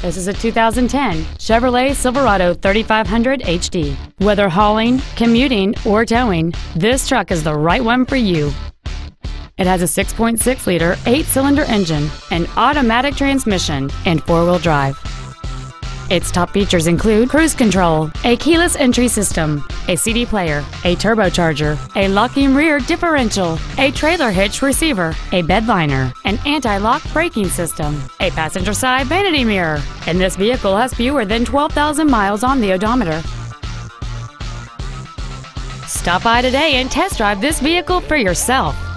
This is a 2010 Chevrolet Silverado 3500 HD. Whether hauling, commuting, or towing, this truck is the right one for you. It has a 6.6-liter eight-cylinder engine, an automatic transmission, and four-wheel drive. Its top features include cruise control, a keyless entry system, a CD player, a turbocharger, a locking rear differential, a trailer hitch receiver, a bed liner, an anti-lock braking system, a passenger side vanity mirror, and this vehicle has fewer than 12,000 miles on the odometer. Stop by today and test drive this vehicle for yourself.